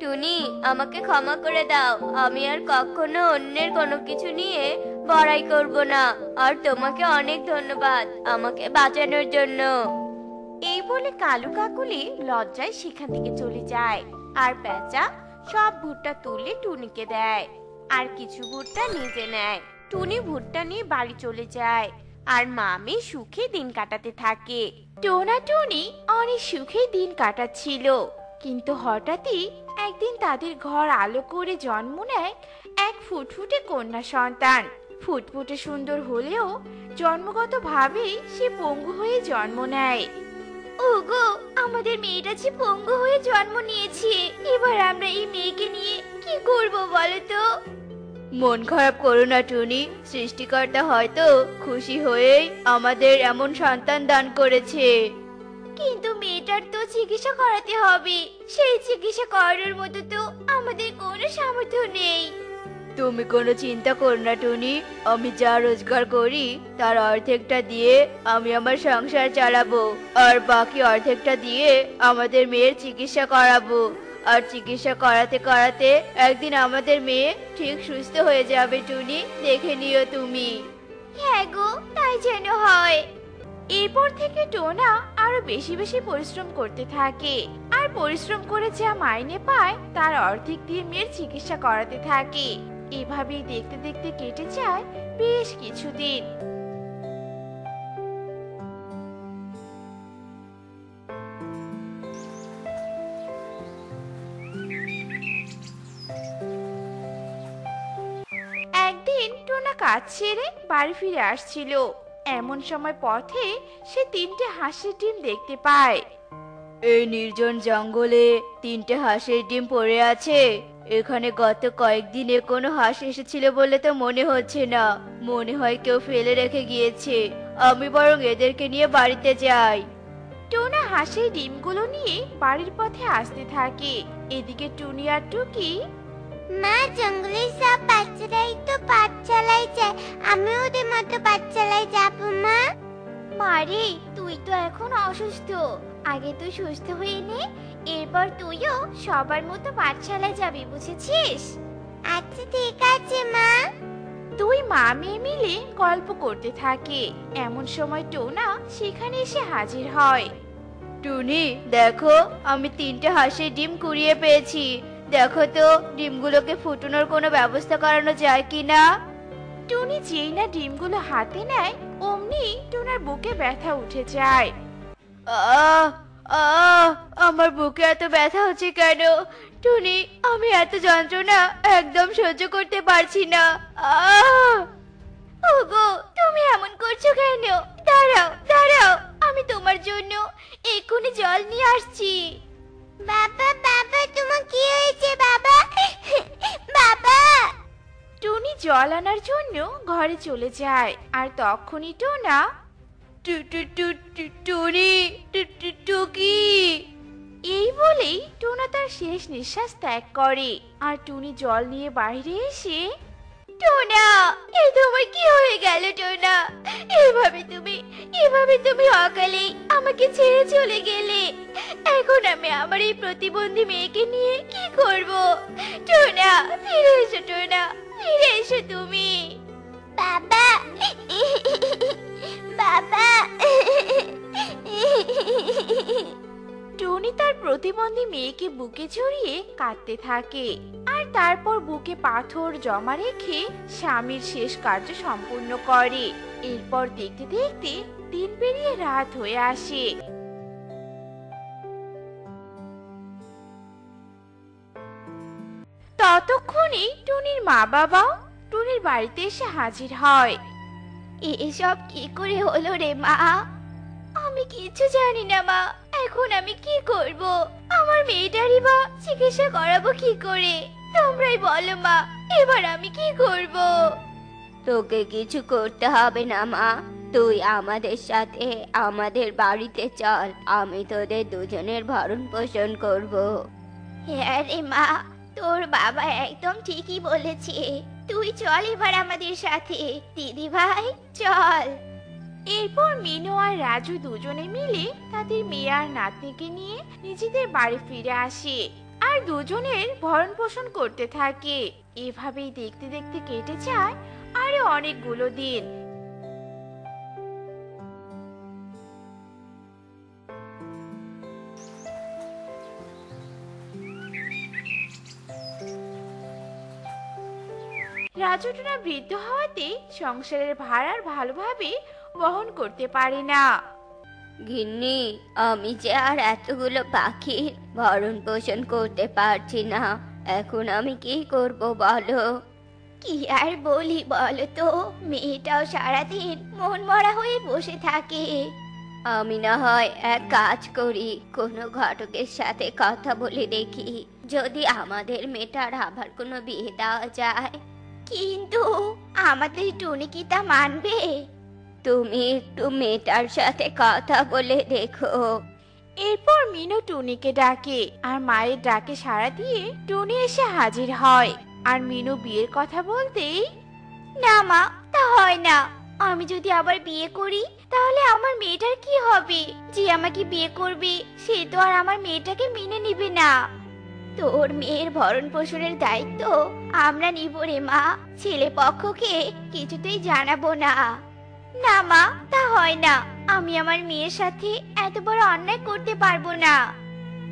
টুনি, আমাকে ক্ষমা করে দাও। আমি আর কখনো অন্যের কোনো কিছু নিয়ে বড়াই করব না। আর তোমাকে অনেক ধন্যবাদ আমাকে বাঁচানোর জন্য। এই বলে কালু কাকুলি লজ্জায় সেখান থেকে চলে যায়। আর পেঁচা সব ভুট্টা তুলে টুনিকে দেয়। আর কিছু ভুট্টা নিজে নেয়। টুনি ভুট্টা নিয়ে বাড়ি চলে যায়। আর মামি সুখে দিন কাটাতে থাকে। টোনা টুনি অনেক সুখে দিন কাটাচ্ছিল। কিন্তু হঠাৎই একদিন তাদের ঘর আলো করে জন্ম নেয় এক ফুটফুটে কন্যা সন্তান। ফুটফুটে সুন্দর হলেও জন্মগতভাবেই সে পঙ্গু হয়ে জন্ম নেয়। ওগো, আমাদের মেয়েটা যে পঙ্গু হয়ে জন্ম নিয়েছে। এবার আমরা এই মেয়েকে নিয়ে কি করব বলো তো? মন খারাপ করো না টুনি। সৃষ্টিকর্তা হয়তো খুশি হয়েই আমাদের এমন সন্তান দান করেছে। কিন্তু মেয়েটার তো চিকিৎসা করাতে হবে। সেই চিকিৎসা করার মতো তো আমাদের কোনো সামর্থ্য নেই। তুমি কোনো চিন্তা করো না টুনি। আমি যা রোজগার করি তার অর্ধেকটা দিয়ে আমি আমার সংসার চালাবো। আর বাকি অর্ধেকটা দিয়ে আমাদের মেয়ের চিকিৎসা করাবো। আর চিকিৎসা করাতে করাতে একদিন আমাদের মেয়ে ঠিক সুস্থ হয়ে যাবে, টুনি। দেখে নিও তুমি। হ্যাঁ গো, তাই যেন হয়। এরপর থেকে টোনা আরও বেশি বেশি পরিশ্রম করতে থাকে। আর পরিশ্রম করে যা মাইনে পায়, তার অর্ধেক দিয়ে মেয়ের চিকিৎসা করাতে থাকে। এভাবেই দেখতে দেখতে কেটে যায় বেশ কিছুদিন। কাজ ছেড়ে বাড়ি ফিরে আসছিল। এমন সময় পথে সে তিনটে হাঁসের ডিম দেখতে পায়। এই নির্জন জঙ্গলে তিনটে হাঁসের ডিম পড়ে আছে। এখানে গত কয়েকদিনে কোনো হাঁস এসেছিল বলে তো মনে হচ্ছে না। মনে হয় কেউ ফেলে রেখে গিয়েছে। আমি বরং এদেরকে নিয়ে বাড়িতে যাই। টোনা হাঁসের ডিমগুলো নিয়ে বাড়ির পথে আসতে থাকে। এদিকে টুনি আর টুকি মা জঙ্গলের সব বাচ্চারাই তো পাঠশালায় যায়। আমি ওদের মতো পাঠশালায় যাব মা। মারে তুই তো এখন অসুস্থ। আগে তুই সুস্থ হয়ে নে এরপর তুইও সবার মতো পাঠশালায় যাবি বুঝেছিস? আচ্ছা ঠিক আছে মা। দুই মা মেয়ে মিলে গল্প করতে থাকে। এমন সময় টোনা সেখানে এসে হাজির হয়। টুনি দেখো আমি তিনটে হাঁসের ডিম কুড়িয়ে পেয়েছি। দেখো তো ডিমগুলোকে ফুটানোর কোনো ব্যবস্থা করানো যায় কি না? টুনি যেই না ডিমগুলো হাতে নেয় অমনি টুনার বুকে ব্যথা উঠে যায়। আহ আহ আমার বুকে এত ব্যথা হচ্ছে কেন? টুনি আমি এত যন্ত্রণা একদম সহ্য করতে পারছি না। আহ! ওগো তুমি এমন করছ কেন? দাঁড়াও দাঁড়াও আমি তোমার জন্য এক্ষুনি জল নিয়ে আসছি। বাবা জল আনার জন্য ঘরে চলে যায়। আর তখনই টোনা টুকি। এই বলেই টোনা তার শেষ নিঃশ্বাস ত্যাগ করে। আর টুনি জল নিয়ে বাইরে এসে, টোনা, এই তোমার কি হয়ে গেল টোনা? এভাবে তুমি এভাবে তুমি অকালেই আমাকে ছেড়ে চলে গেলে। এখন আমি আমার এই প্রতিবন্ধী মেয়েকে নিয়ে কি করব? টোনা, ফিরে এসো টোনা। ফিরে তুমি। বাবা। বাবা। টনি তার প্রতিবন্ধী মেয়েকে বুকে জড়িয়ে কাঁদতে থাকে আর তারপর বুকে পাথর জমা রেখে স্বামীর শেষ কার্য সম্পূর্ণ করে। এরপর দেখতে দেখতে দিন পেরিয়ে রাত হয়ে আসে। ততক্ষণে টুনির মা বাবাও টুনির বাড়িতে এসে হাজির হয়। এসব কি করে হলো রে মা? আমি কিছু জানি না মা। এখন আমি কি করব? আমার মেয়েটারই বা চিকিৎসা করাবো কি করে? তোমরাই বলো মা এবার আমি কি করব? তোকে কিছু করতে হবে না মা। তুই আমাদের সাথে আমাদের বাড়িতে চল। আমি তোদের দুজনের ভরণ পোষণ করব। হ্যাঁ রে মা তোর বাবা একদম ঠিকই বলেছে। তুই চল এবার আমাদের সাথে। দিদি ভাই, চল। এরপর মিনু আর রাজু দুজনে মিলে তাদের মেয়ে আর নাতনিকে নিয়ে নিজেদের বাড়ি ফিরে আসে আর দুজনের ভরণ পোষণ করতে থাকে। এভাবেই দেখতে দেখতে কেটে যায় আরও অনেকগুলো দিন। রাজু টুনা বৃদ্ধ হওয়াতে সংসারের ভার আর ভালোভাবে বহন করতে পারে না। গিন্নি আমি যে আর এতগুলো পাখির ভরণ পোষণ করতে পারছি না এখন আমি কি করব বলো? কি আর বলি বলো তো মেয়েটাও সারাদিন মন মরা হয়ে বসে থাকে। আমি না হয় এক কাজ করি কোনো ঘটকের সাথে কথা বলে দেখি। যদি আমাদের মেয়েটার আবার কোনো বিয়ে দেওয়া যায় কিন্তু আমাদের টুনি কি তা মানবে। তুমি একটু মেয়েটার সাথে কথা বলে দেখো। এরপর মিনু টুনিকে ডাকে আর মায়ের ডাকে সাড়া দিয়ে টুনি এসে হাজির হয়। আর মিনু বিয়ের কথা বলতেই না মা তা হয় না। আমি যদি আবার বিয়ে করি তাহলে আমার মেয়েটার কি হবে? যে আমাকে বিয়ে করবে সে তো আর আমার মেয়েটাকে মেনে নিবে না। তোর মেয়ের ভরণ পোষণের দায়িত্ব আমরা নিব রে মা। ছেলে পক্ষকে কিছুতেই জানাব না। না মা, তা হয় না। আমি আমার মেয়ের সাথে এত বড় অন্যায় করতে পারব না।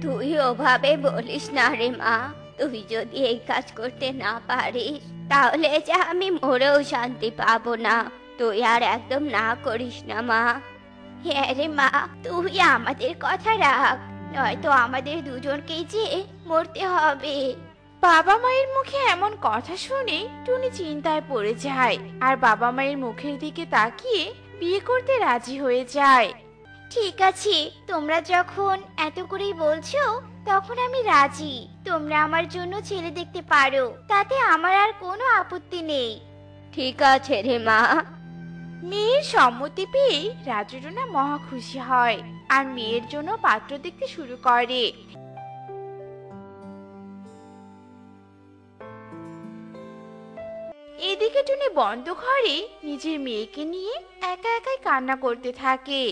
তুই ওভাবে বলিস না রে মা। তুই যদি এই কাজ করতে না পারিস, তাহলে যে আমি মরেও শান্তি পাবো না। তুই আর একদম না করিস না মা। হ্যাঁ রে মা, তুই আমাদের কথা রাখ। নয়তো আমাদের দুজনকেই যে মরতে হবে। বাবা মায়ের মুখে এমন কথা শুনে টুনি চিন্তায় পড়ে যায় আর বাবা মায়ের মুখের দিকে তাকিয়ে বিয়ে করতে রাজি হয়ে যায়। ঠিক আছে তোমরা যখন এত করেই বলছো তখন আমি রাজি। তোমরা আমার জন্য ছেলে দেখতে পারো তাতে আমার আর কোনো আপত্তি নেই। ঠিক আছে রে মা। মেয়ের সম্মতি পেয়ে রাজুটনা মহা খুশি হয় আর মেয়ের জন্য পাত্র দেখতে শুরু করে। এদিকে টুনি বন্ধ ঘরে নিজের মেয়েকে নিয়ে একা একাই কান্না করতে থাকে।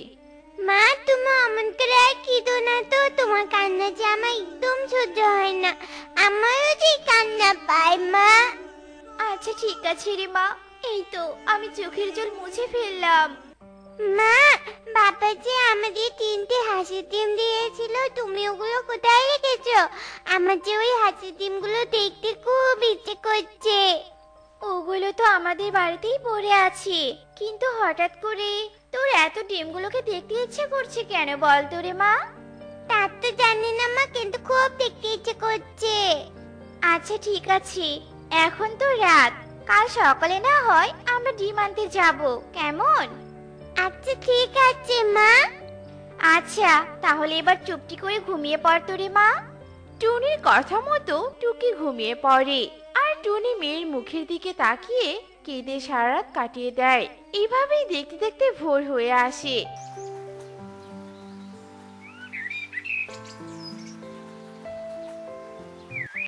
মা তুমি অমন করে আর কিদো না তো? তোমার কান্না যে আমার একদম সহ্য হয় না। আমারও যে কান্না পায় মা। আচ্ছা ঠিক আছে রে মা। এই তো আমি চোখের জল মুছে ফেললাম। মা বাবা যে আমাদের তিনটে হাসির ডিম দিয়েছিল তুমি ওগুলো কোথায় রেখেছো? আমার যে ওই হাসির ডিমগুলো দেখতে খুব ইচ্ছে করছে। ওগুলো তো আমাদের বাড়িতেই পড়ে আছে। কিন্তু হঠাৎ করে তোর এত ডিমগুলোকে দেখতে ইচ্ছে করছে কেন বল তো রে মা? তার তো জানি না মা কিন্তু খুব দেখতে ইচ্ছে করছে। আচ্ছা ঠিক আছে। এখন তো রাত। কাল সকালে না হয় আমরা ডিম আনতে যাব। কেমন? আচ্ছা ঠিক আছে মা। আচ্ছা তাহলে এবার চুপটি করে ঘুমিয়ে পড় তো রে মা। টুনির কথা মতো টুকি ঘুমিয়ে পড়ে। আর টুনি মেয়ের মুখের দিকে তাকিয়ে কেঁদে সারা কাটিয়ে দেয়। এভাবেই দেখতে দেখতে ভোর হয়ে আসে।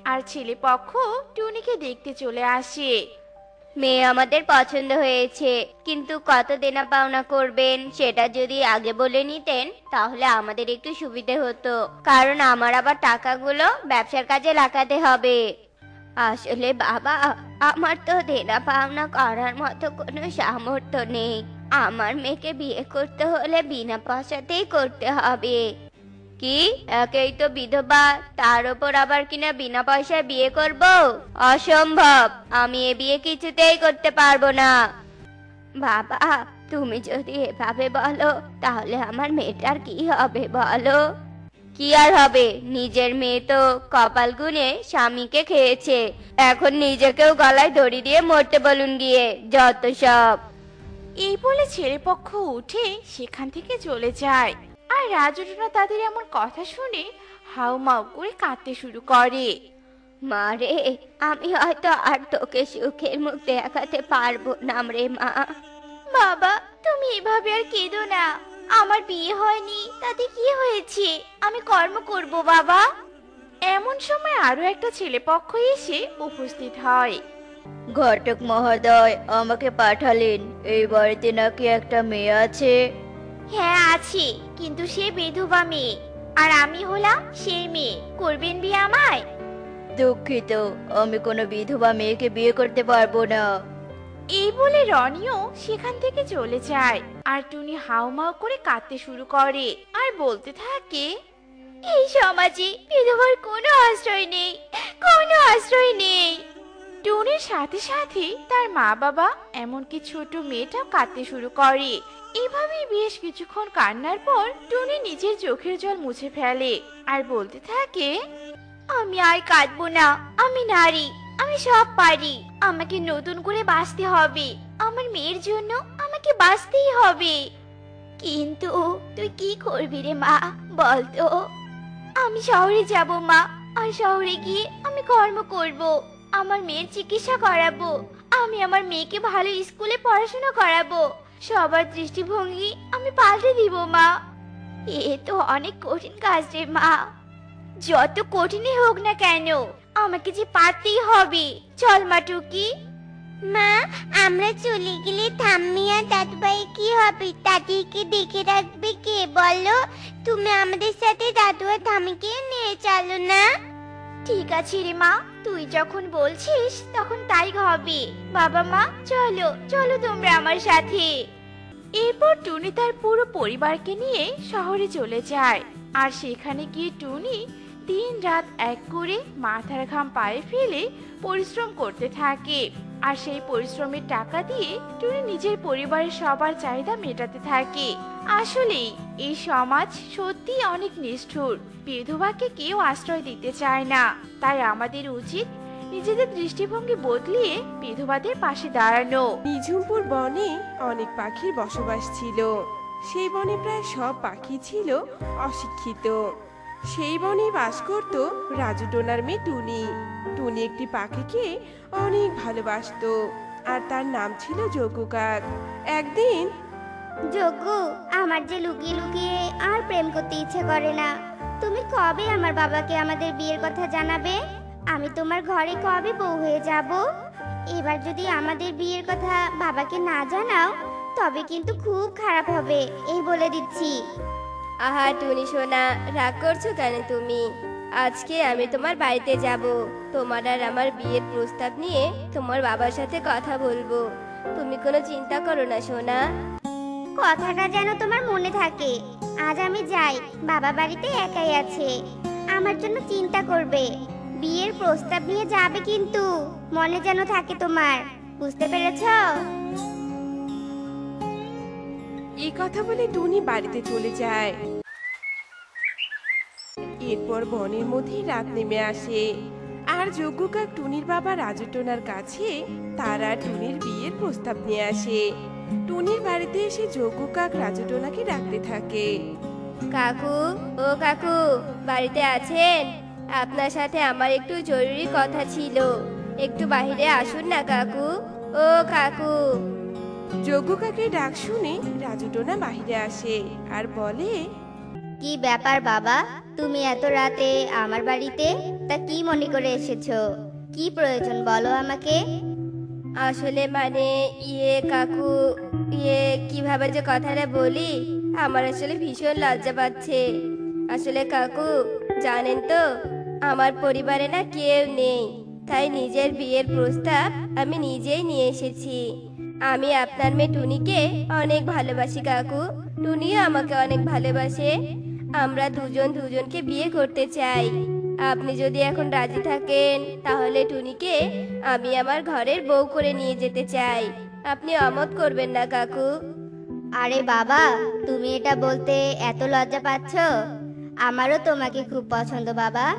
আর ছেলে পক্ষ টুনিকে দেখতে চলে আসে। মেয়ে আমাদের পছন্দ হয়েছে, কিন্তু কত দেনা পাওনা করবেন সেটা যদি আগে বলে নিতেন, তাহলে আমাদের একটু সুবিধে হতো। কারণ আমার আবার টাকাগুলো ব্যবসার কাজে লাগাতে হবে। আসলে বাবা, আমার তো দেনা পাওনা করার মতো কোনো সামর্থ্য নেই। আমার মেয়েকে বিয়ে করতে হলে বিনা পয়সাতেই করতে হবে। কি? একেই তো বিধবা, তার ওপর আবার কিনা বিনা পয়সায় বিয়ে করব? অসম্ভব, আমি এ বিয়ে কিছুতেই করতে পারব না। বাবা, তুমি যদি এভাবে বলো, তাহলে আমার মেয়েটার কি হবে বলো? কি আর হবে? নিজের মেয়ে তো কপাল গুনে স্বামীকে খেয়েছে। এখন নিজেকেও গলায় দড়ি দিয়ে মরতে বলুন গিয়ে যত সব। এই বলে ছেলে পক্ষ উঠে সেখান থেকে চলে যায়। আর রাজুটনা তাদের এমন কথা শুনে হাউ মাউ করে কাঁদতে শুরু করে। মারে আমি হয়তো আর তোকে সুখের মুখ দেখাতে পারব না রে মা। বাবা তুমি এভাবে আর কেঁদো না। আমার বিয়ে হয়নি তাতে কি হয়েছে? আমি কর্ম করব বাবা। এমন সময় আরও একটা ছেলে পক্ষ এসে উপস্থিত হয়। ঘটক মহোদয় আমাকে পাঠালেন। এই বাড়িতে নাকি একটা মেয়ে আছে। হ্যাঁ আছে কিন্তু সে বিধবা মেয়ে। আর আমি হলাম সেই মেয়ে। করবেন বিয়ে আমায়? দুঃখিত আমি কোনো বিধবা মেয়েকে বিয়ে করতে পারব না। এই বলে রনিও সেখান থেকে চলে যায়। আর টুনি হাউমাউ করে কাঁদতে শুরু করে আর বলতে থাকে, এই সমাজে বিধবার কোনো আশ্রয় নেই, কোনো আশ্রয় নেই। টুনির সাথে সাথে তার মা বাবা এমনকি ছোট মেয়েটাও কাঁদতে শুরু করে। এভাবেই বেশ কিছুক্ষণ কান্নার পর টুনি নিজের চোখের জল মুছে ফেলে আর বলতে থাকে, আমি আর কাঁদবো না, আমি নারী। আমি সব পারি। আমাকে নতুন করে বাঁচতে হবে। আমার মেয়ের জন্য আমাকে বাঁচতেই হবে। কিন্তু তুই কি করবি রে মা, বল তো। আমি শহরে যাব মা, আর শহরে গিয়ে আমি কর্ম করব। আমার মেয়ের চিকিৎসা করাবো। আমি আমার মেয়েকে ভালো স্কুলে পড়াশোনা করাবো। সবার দৃষ্টিভঙ্গি আমি পাল্টে দিব মা। এ তো অনেক কঠিন কাজ রে মা। যত কঠিনই হোক না কেন আমাকে যে পারতেই হবে। চল মা টুকি। মা, আমরা চলে গেলে আর দাদুভাই কি হবে? তাদেরকে দেখে রাখবে কে বলো? তুমি আমাদের সাথে দাদু আর ঠাম্মিকে নিয়ে চলো না। ঠিক আছে রে মা, তুই যখন বলছিস তখন তাই হবে। বাবা মা, চলো চলো তোমরা আমার সাথে। এরপর টুনি তার পুরো পরিবারকে নিয়ে শহরে চলে যায়। আর সেখানে গিয়ে টুনি দিন রাত এক করে মাথার ঘাম পায়ে ফেলে পরিশ্রম করতে থাকে। আর সেই পরিশ্রমের টাকা দিয়ে টুনি নিজের পরিবারের সবার চাহিদা মেটাতে থাকে। আসলেই, এই সমাজ সত্যি অনেক নিষ্ঠুর। বিধবাকে কেউ আশ্রয় দিতে চায় না। তাই আমাদের উচিত নিজেদের দৃষ্টিভঙ্গি বদলিয়ে বিধবাদের পাশে দাঁড়ানো। নিঝুমপুর বনে অনেক পাখির বসবাস ছিল। সেই বনে প্রায় সব পাখি ছিল অশিক্ষিত। সেই বনে বাস করত রাজু টোনার মেয়ে টুনি। টুনি একটি পাখিকে অনেক ভালোবাসতো, আর তার নাম ছিল যোগু কাক। একদিন যোগ্য আমার যে লুকিয়ে লুকিয়ে আর প্রেম করতে ইচ্ছে করে না। তুমি কবে আমার বাবাকে আমাদের বিয়ের কথা জানাবে? আমি তোমার ঘরে কবে বউ হয়ে যাব? এবার যদি আমাদের বিয়ের কথা বাবাকে না জানাও, তবে কিন্তু খুব খারাপ হবে, এই বলে দিচ্ছি। আহা, টুনি সোনা, রাগ করছ কেন তুমি? আজকে আমি তোমার বাড়িতে যাব। তোমার আর আমার বিয়ের প্রস্তাব নিয়ে তোমার বাবার সাথে কথা বলব। তুমি কোনো চিন্তা করো না, সোনা। কথাটা যেন তোমার মনে থাকে। আজ আমি যাই, বাবা বাড়িতে একাই আছে। আমার জন্য চিন্তা করবে। বিয়ের প্রস্তাব নিয়ে যাবে কিন্তু, মনে যেন থাকে তোমার। বুঝতে পেরেছ? এই কথা বলে টুনি বাড়িতে চলে যায়। এরপর বনের মধ্যে রাত নেমে আসে। আর যজ্ঞ কাক টুনির বাবা রাজু টোনার কাছে তারা টুনির বিয়ের প্রস্তাব নিয়ে আসে। টুনির বাড়িতে এসে যজ্ঞ কাক রাজু টোনাকে ডাকতে থাকে। কাকু, ও কাকু, বাড়িতে আছেন? আপনার সাথে আমার একটু জরুরি কথা ছিল। একটু বাইরে আসুন না, কাকু। ও কাকু যজ্ঞ কাকের ডাক শুনে রাজু টোনা বাহিরে আসে আর বলে কি ব্যাপার বাবা? তুমি এত রাতে আমার বাড়িতে? তা কি মনে করে এসেছ? কি প্রয়োজন বলো আমাকে? আসলে মানে ইয়ে কাকু ইয়ে কীভাবে যে কথাটা বলি আমার আসলে ভীষণ লজ্জা পাচ্ছে। আসলে কাকু জানেন তো আমার পরিবারে না কেউ নেই। তাই নিজের বিয়ের প্রস্তাব আমি নিজেই নিয়ে এসেছি। আমি আপনার মেয়ে টুনিকে অনেক ভালোবাসি, কাকু। টুনিও আমাকে অনেক ভালোবাসে। আমরা দুজন দুজনকে বিয়ে করতে চাই। আপনি যদি এখন রাজি থাকেন, তাহলে টুনিকে আমি আমার ঘরের বউ করে নিয়ে যেতে চাই। আপনি অমত করবেন না, কাকু। আরে বাবা, তুমি এটা বলতে এত লজ্জা পাচ্ছ? আমারও তোমাকে খুব পছন্দ, বাবা।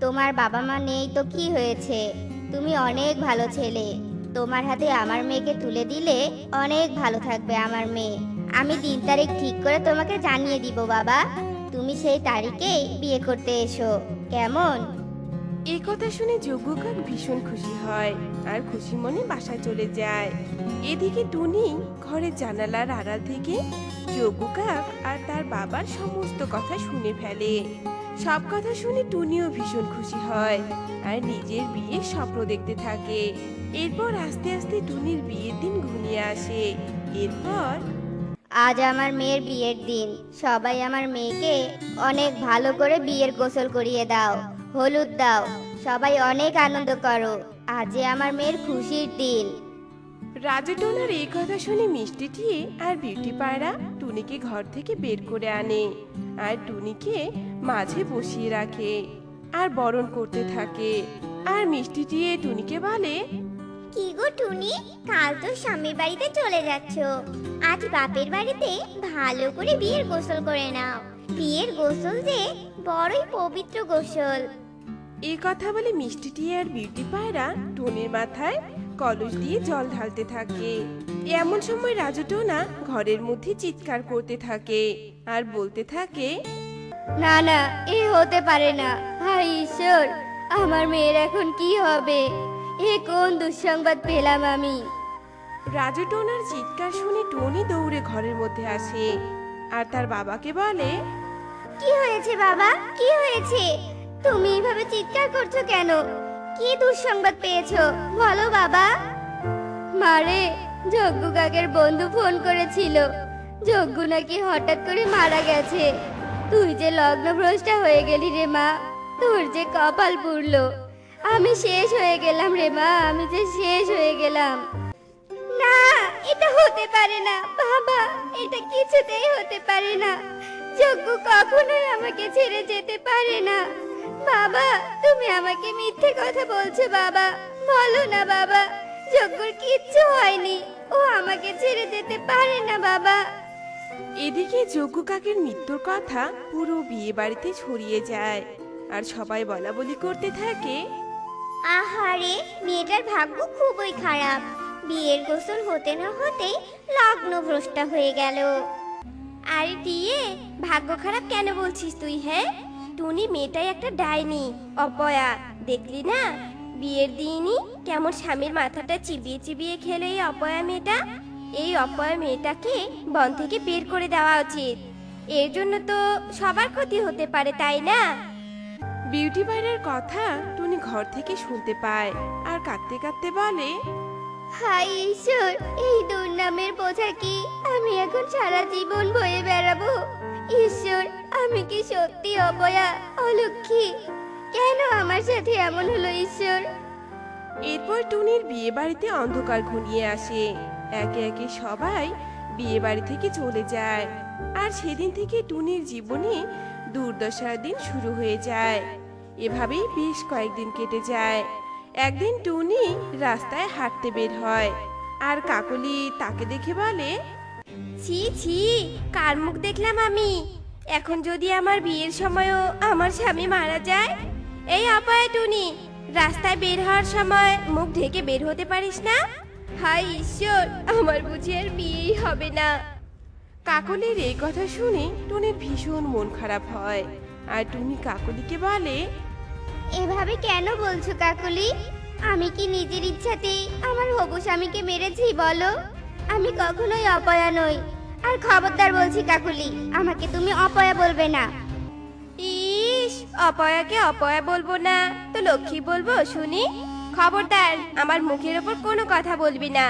তোমার বাবা মা নেই তো কি হয়েছে? তুমি অনেক ভালো ছেলে। তোমার হাতে আমার মেয়েকে তুলে দিলে অনেক ভালো থাকবে আমার মেয়ে। আমি দিন তারিখ ঠিক করে তোমাকে জানিয়ে দিব, বাবা। তুমি সেই তারিখেই বিয়ে করতে এসো। কেমন? এই কথা শুনে যজ্ঞ কাক ভীষণ খুশি হয় আর খুশি মনে বাসায় চলে যায়। এদিকে টুনি ঘরের জানালার আড়াল থেকে যজ্ঞ কাক আর তার বাবার সমস্ত কথা শুনে ফেলে। সব কথা শুনে টুনিও ভীষণ খুশি হয় আর নিজের বিয়ের স্বপ্ন দেখতে থাকে। এরপর আস্তে আস্তে টুনির বিয়ের দিন ঘনিয়ে আসে। এরপর আজ আমার মেয়ের বিয়ের দিন। সবাই আমার মেয়েকে অনেক ভালো করে বিয়ের গোসল করিয়ে দাও হলুদ দাও সবাই অনেক আনন্দ করো। আজ আমার মেয়ের খুশির দিন। রাজু টোনার এই কথা শুনে মিষ্টি টিয়ে আর বিউটি পায়রা টুনিকে ঘর থেকে বের করে আনে। আর টুনিকে মাঝে বসিয়ে রাখে আর বরণ করতে থাকে। আর মিষ্টি টিয়ে টুনিকে বলে কি গো টুনি কাল তো স্বামীর বাড়িতে চলে যাচ্ছ। আজ বাপের বাড়িতে ভালো করে বিয়ের গোসল করে নাও। বিয়ের গোসল যে বড়ই পবিত্র গোসল। এই কথা বলে মিষ্টি টিয়ে আর বিউটি পায়রা টুনির মাথায় কলস দিয়ে জল ঢালতে থাকে। এমন সময় রাজু টোনা ঘরের মধ্যে চিৎকার করতে থাকে আর বলতে থাকে না না এ হতে পারে না। হায় ঈশ্বর আমার মেয়ের এখন কি হবে? এ কোন দুঃসংবাদ পেলাম আমি? রাজু টোনার চিৎকার শুনে টনি দৌড়ে ঘরের মধ্যে আসে আর তার বাবাকে বলে কি হয়েছে বাবা? কি হয়েছে? তুমি এইভাবে চিৎকার করছ কেন? কি দুঃসংবাদ পেয়েছ? বলো বাবা। মারে যজ্ঞ কাকের বন্ধু ফোন করেছিল। যজ্ঞ নাকি হঠাৎ করে মারা গেছে। তুই যে লগ্নভ্রষ্টা হয়ে গেলি রে মা, তোর যে কপাল পুড়লো। আমি শেষ হয়ে গেলাম রে মা, আমি যে শেষ হয়ে গেলাম। না, এটা হতে পারে না। বাবা, এটা কিছুতেই হতে পারে না। যজ্ঞ কখনোই আমাকে ছেড়ে যেতে পারে না। বাবা তুমি আমাকে মিথ্যে কথা বলছো বাবা। বলো না বাবা যজ্ঞর কিচ্ছু হয়নি। ও আমাকে ছেড়ে যেতে পারে না বাবা। এদিকে যজ্ঞ কাকের মৃত্যুর কথা পুরো বিয়ে বাড়িতে ছড়িয়ে যায়। আর সবাই বলা বলি করতে থাকে আহারে মেয়েটার ভাগ্য খুবই খারাপ। বিয়ের গোসল হতে না হতেই লগ্ন ভ্রষ্টা হয়ে গেল। আরে দিয়ে ভাগ্য খারাপ কেন বলছিস তুই হ্যাঁ? টুনি মেয়েটাই একটা ডাইনি অপয়া। দেখলি না? বিয়ের দিনই কেমন স্বামীর মাথাটা চিবিয়ে চিবিয়ে খেলো এই অপয়া মেয়েটা? এই অপয়া মেয়েটাকে বন থেকে বের করে দেওয়া উচিত। এর জন্য তো সবার ক্ষতি হতে পারে তাই না? বিউটি পার্লার কথা টুনি ঘর থেকে শুনতে পায় আর কাঁদতে কাঁদতে বলে হাই ঈশ্বর এই দুর্নামের বোঝা কি? আমি এখন সারা জীবন বয়ে বেড়াবো। ঈশ্বর, আমি কি সত্যি অপয়া অলক্ষী কেন আমার সাথে এমন হলো ঈশ্বর? এরপর টুনির বিয়ে বাড়িতে অন্ধকার ঘনিয়ে আসে। একে একে সবাই বিয়ে বাড়ি থেকে চলে যায়। আর সেদিন থেকে টুনির জীবনে দুর্দশার দিন শুরু হয়ে যায়। এভাবেই বেশ কয়েকদিন কেটে যায়। একদিন টুনি রাস্তায় হাঁটতে বের হয়। আর কাকলি তাকে দেখে বলে ছি ছি কার মুখ দেখলাম আমি? এখন যদি আমার বিয়ের সময়ও আমার স্বামী মারা যায় এই অপায় টুনি রাস্তায় বের হওয়ার সময় মুখ ঢেকে বের হতে পারিস না? হাই ঈশ্বর আমার বুঝি আর বিয়েই হবে না। কাকলির এই কথা শুনে টুনির ভীষণ মন খারাপ হয় আর টুনি কাকলিকে বলে এভাবে কেন বলছো কাকলি? আমি কি নিজের ইচ্ছাতেই আমার হবু স্বামীকে মেরেছি বলো? আমি কখনোই অপয়া নই। আর খবরদার বলছি কাকুলি আমাকে তুমি অপয়া বলবে না। ইস অপয়াকে অপয়া বলব না। তো লক্ষ্মী বলব শুনি। খবরদার আমার মুখের ওপর কোনো কথা বলবি না।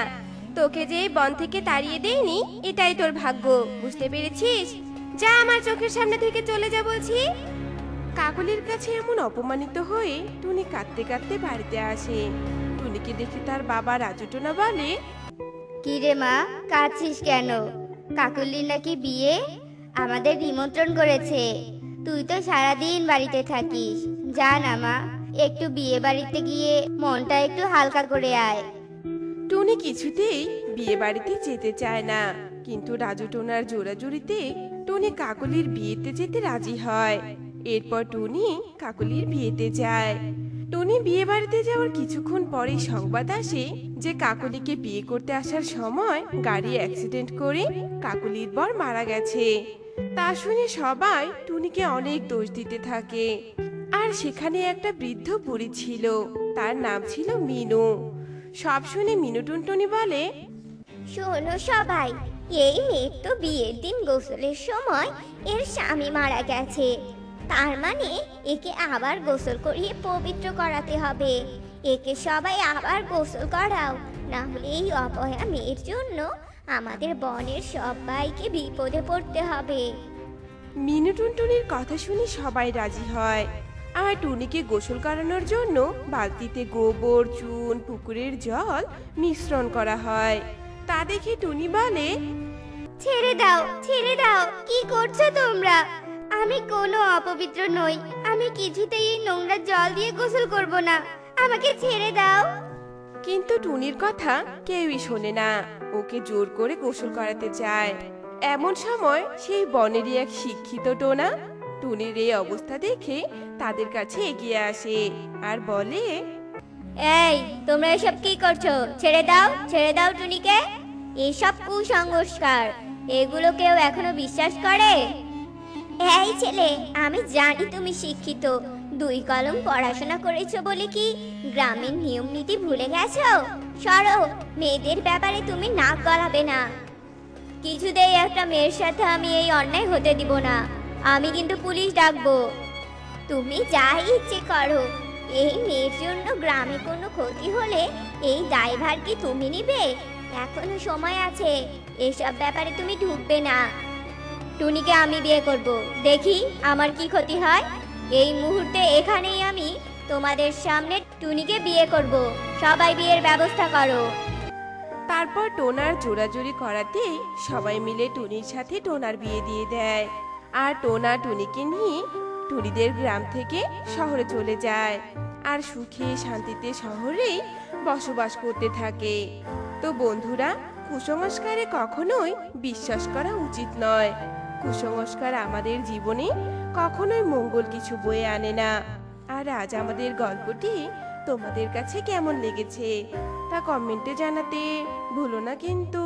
তোকে যে বন থেকে তাড়িয়ে দেইনি এটাই তোর ভাগ্য। বুঝতে পেরেছিস? যা আমার চোখের সামনে থেকে চলে যা বলছি। কাকলির কাছে এমন অপমানিত হয়ে টুনি কাঁদতে কাঁদতে বাড়িতে আসে। টুনিকে দেখে তার বাবা রাজুটনা বলে কি রে মা, কাঁদছিস কেন? কাকুলির নাকি বিয়ে? আমাদের নিমন্ত্রণ করেছে। তুই তো সারাদিন বাড়িতে থাকিস। যা না মা, একটু বিয়ে বাড়িতে গিয়ে মনটা একটু হালকা করে আয়। টুনি কিছুতেই বিয়ে বাড়িতে যেতে চায় না। কিন্তু রাজুটোনার জোরাজুরিতে টুনি কাকলির বিয়েতে যেতে রাজি হয়। এরপর টুনি কাকলির বিয়েতে যায়। টুনি বিয়ে বাড়িতে যাওয়ার কিছুক্ষণ পরে সংবাদ আসে যে কাকলিকে বিয়ে করতে আসার সময় গাড়ি অ্যাক্সিডেন্ট করে কাকলির বর মারা গেছে। তা শুনে সবাই টুনিকে অনেক দোষ দিতে থাকে। আর সেখানে একটা বৃদ্ধ বুড়ি ছিল, তার নাম ছিল মিনু। সব শুনে মিনু টুনটুনি বলে, শোনো সবাই, এই মেয়ের তো বিয়ের দিন গোসলের সময় এর স্বামী মারা গেছে। তার মানে একে আবার গোসল করিয়ে পবিত্র করাতে হবে। একে সবাই আবার গোসল করাও। না হলে এই অপয়া মেয়ের জন্য আমাদের বনের সবাইকে বিপদে পড়তে হবে। মিনু টুনটুনির কথা শুনে সবাই রাজি হয়। আর টুনিকে গোসল করানোর জন্য বালতিতে গোবর চুন পুকুরের জল মিশ্রণ করা হয়। তা দেখে টুনি বলে ছেড়ে দাও ছেড়ে দাও কি করছ তোমরা? আমি কোনো অপবিত্র নই। আমি কিছুতেই এই নোংরা জল দিয়ে গোসল করব না। আমাকে ছেড়ে দাও। কিন্তু টুনির কথা কেউই শোনে না। ওকে জোর করে গোসল করাতে চায়। এমন সময় সেই বনেরই এক শিক্ষিত টোনা টুনির এই অবস্থা দেখে তাদের কাছে এগিয়ে আসে আর বলে এই তোমরা এসব কি করছ? ছেড়ে দাও ছেড়ে দাও টুনিকে। এসব কুসংস্কার এগুলো কেউ এখনও বিশ্বাস করে? এই ছেলে আমি জানি তুমি শিক্ষিত। দুই কলম পড়াশোনা করেছ বলে কি গ্রামীণ নিয়ম নীতি ভুলে গেছো? সরো, মেয়েদের ব্যাপারে তুমি নাক গলাবে না। কিছুতেই একটা মেয়ের সাথে আমি এই অন্যায় হতে দিব না। আমি কিন্তু পুলিশ ডাকবো। তুমি যা ইচ্ছে করো। এই মেয়ের জন্য গ্রামে কোনো ক্ষতি হলে এই দায়ভার কি তুমি নিবে? এখনও সময় আছে। এসব ব্যাপারে তুমি ঢুকবে না। টুনিকে আমি বিয়ে করব। দেখি আমার কি ক্ষতি হয়। এই মুহূর্তে এখানেই আমি তোমাদের সামনে টুনিকে বিয়ে করব। সবাই বিয়ের ব্যবস্থা করো। তারপর টোনার জোরাজুরি করাতে সবাই মিলে টুনির সাথে টোনার বিয়ে দিয়ে দেয়। আর টোনা টুনিকে নিয়ে টুনিদের গ্রাম থেকে শহরে চলে যায়। আর সুখে শান্তিতে শহরেই বসবাস করতে থাকে। তো বন্ধুরা, কুসংস্কারে কখনোই বিশ্বাস করা উচিত নয়। কুসংস্কার আমাদের জীবনে কখনোই মঙ্গল কিছু বয়ে আনে না। আর আজ আমাদের গল্পটি তোমাদের কাছে কেমন লেগেছে তা কমেন্টে জানাতে ভুলো না কিন্তু।